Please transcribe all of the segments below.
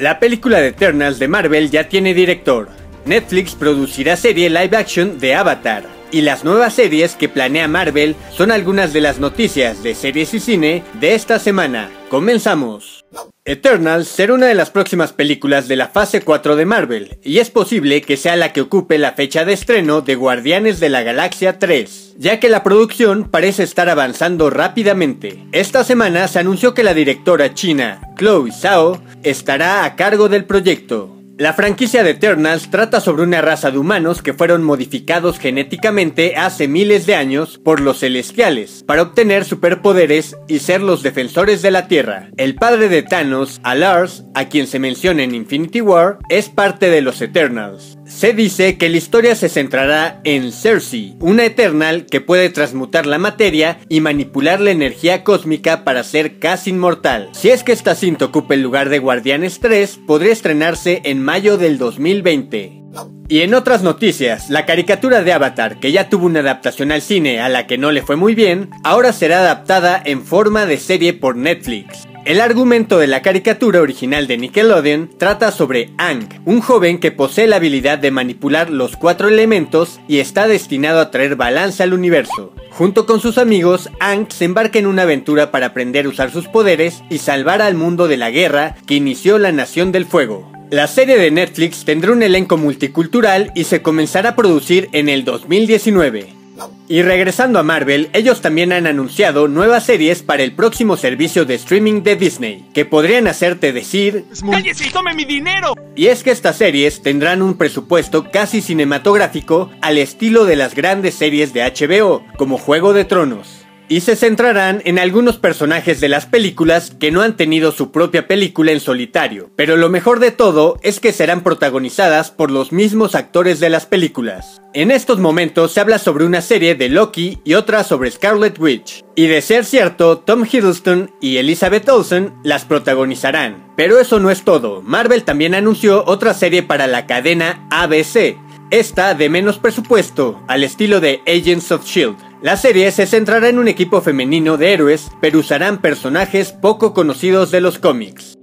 La película de Eternals de Marvel ya tiene director. Netflix producirá serie live action de Avatar. Y las nuevas series que planea Marvel son algunas de las noticias de series y cine de esta semana. Comenzamos. Eternals será una de las próximas películas de la fase 4 de Marvel, y es posible que sea la que ocupe la fecha de estreno de Guardianes de la Galaxia 3, ya que la producción parece estar avanzando rápidamente. Esta semana se anunció que la directora china, Chloe Zhao, estará a cargo del proyecto. La franquicia de Eternals trata sobre una raza de humanos que fueron modificados genéticamente hace miles de años por los celestiales para obtener superpoderes y ser los defensores de la Tierra. El padre de Thanos, Alars, a quien se menciona en Infinity War, es parte de los Eternals. Se dice que la historia se centrará en Cersei, una Eternal que puede transmutar la materia y manipular la energía cósmica para ser casi inmortal. Si es que esta cinta ocupa el lugar de Guardianes 3, podría estrenarse en mayo del 2020. Y en otras noticias, la caricatura de Avatar, que ya tuvo una adaptación al cine a la que no le fue muy bien, ahora será adaptada en forma de serie por Netflix. El argumento de la caricatura original de Nickelodeon trata sobre Ang, un joven que posee la habilidad de manipular los cuatro elementos y está destinado a traer balance al universo. Junto con sus amigos, Ang se embarca en una aventura para aprender a usar sus poderes y salvar al mundo de la guerra que inició la Nación del Fuego. La serie de Netflix tendrá un elenco multicultural y se comenzará a producir en el 2019. Y regresando a Marvel, ellos también han anunciado nuevas series para el próximo servicio de streaming de Disney, que podrían hacerte decir... ¡Cállese y tome mi dinero! Y es que estas series tendrán un presupuesto casi cinematográfico al estilo de las grandes series de HBO, como Juego de Tronos y se centrarán en algunos personajes de las películas que no han tenido su propia película en solitario, pero lo mejor de todo es que serán protagonizadas por los mismos actores de las películas. En estos momentos se habla sobre una serie de Loki y otra sobre Scarlet Witch, y de ser cierto, Tom Hiddleston y Elizabeth Olsen las protagonizarán. Pero eso no es todo, Marvel también anunció otra serie para la cadena ABC, esta de menos presupuesto, al estilo de Agents of Shield. La serie se centrará en un equipo femenino de héroes, pero usarán personajes poco conocidos de los cómics.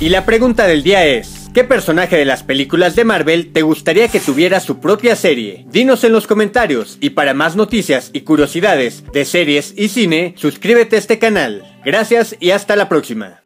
Y la pregunta del día es, ¿qué personaje de las películas de Marvel te gustaría que tuviera su propia serie? Dinos en los comentarios y para más noticias y curiosidades de series y cine, suscríbete a este canal. Gracias y hasta la próxima.